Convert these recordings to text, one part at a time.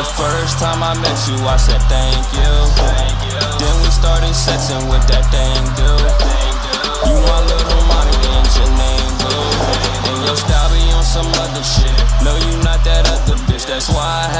The first time I met you, I said thank you. Then we started sexing with that thing, dude. You my little mommy, and your name, boo. And your style be on some other shit. No, you not that other bitch. That's why I had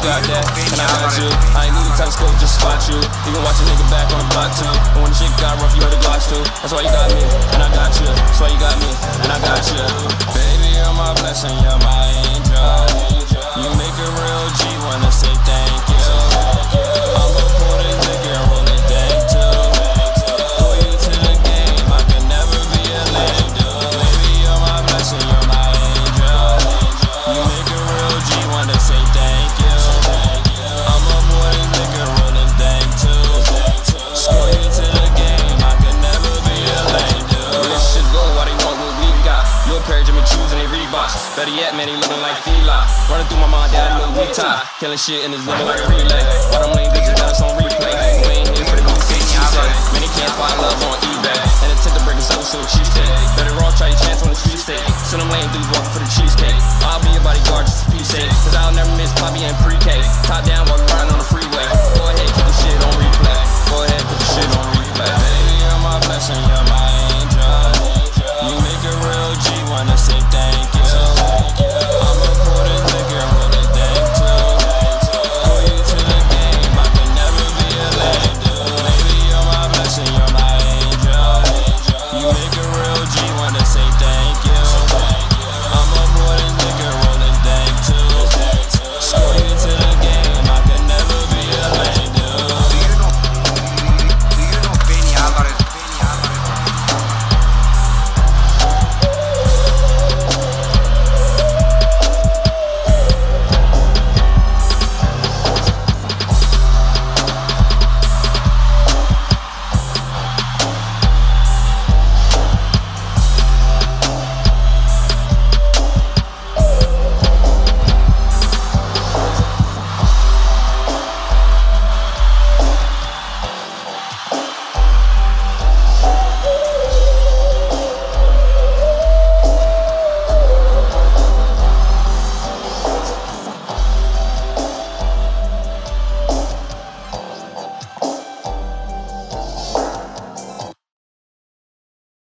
you got that, and I got you. I ain't need a telescope, just spot you. You can watch a nigga back on the block too. And when the shit got rough, you heard the glocks too. That's why you got me, and I got you. That's why you got me, and I got you. Baby, you're my blessing, you're my angel. You make Better yet, man, he looking like Fila. Running through my mind, that little we tie. Killing shit and it's looking like a relay. Why them lame bitches got us on replay? We ain't here for the goose, she say. Many can't find love on eBay. And attempt to break us up, so cheesesteak. Better all try your chance on the street state. Send them lame dudes walking for the cheesecake. I'll be your bodyguard just to be safe. Cause I'll never miss Bobby and pre-K. Top down while riding on the free